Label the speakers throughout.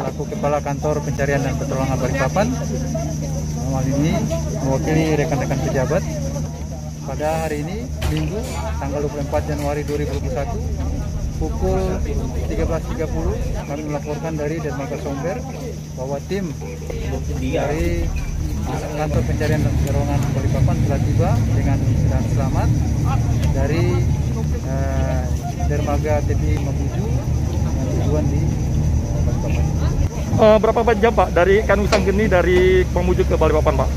Speaker 1: selaku Kepala Kantor Pencarian dan Pertolongan Balikpapan. Hal ini mewakili rekan-rekan pejabat. Pada hari ini Minggu tanggal 24 Januari 2021 pukul 13.30 kami melaporkan dari Dermaga Somber bahwa tim dari kantor pencarian dan pertolongan Balikpapan telah tiba dengan selamat dari eh, dermaga TPI Mabuju dengan tujuan di eh, Balikpapan.
Speaker 2: Eh, berapa jam Pak dari Kanusang Geni dari Mamuju ke Balikpapan Pak?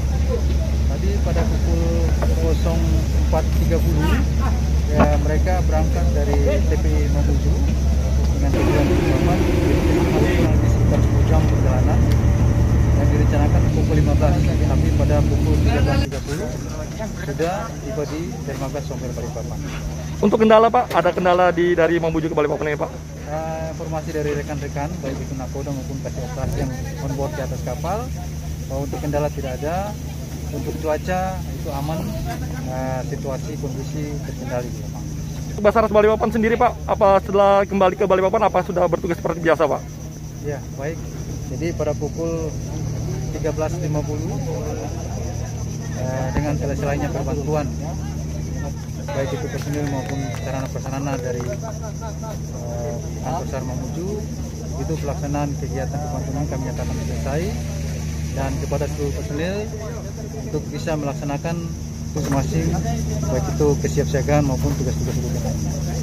Speaker 1: Tadi pada pukul 04.30 ya, mereka berangkat dari TPI Mabuju dengan tujuan Balikpapan kurang lebih sekitar 10 jam perjalanan yang direncanakan pukul 15 tapi pada pukul 13.30 sudah tiba di dermaga Somber Balikpapan.
Speaker 2: Untuk kendala Pak, ada kendala di dari Mamuju ke Balikpapan ini Pak?
Speaker 1: Eh, informasi dari rekan-rekan baik itu nakoda maupun kasih operasi yang on board di atas kapal bahwa untuk kendala tidak ada untuk cuaca itu aman eh, situasi kondisi terkendali memang
Speaker 2: Basarnas Balikpapan sendiri Pak, apa setelah kembali ke Balikpapan apa sudah bertugas seperti biasa Pak?
Speaker 1: ya baik jadi pada pukul 13.50 eh, dengan selesainya perbantuan baik itu personil maupun sarana prasarana dari eh, kantor SAR Mamuju itu pelaksanaan kegiatan perbantuan kami nyatakan selesai dan kepada seluruh personil untuk bisa melaksanakan tugas masing baik itu kesiapsiagaan maupun tugas-tugas lainnya.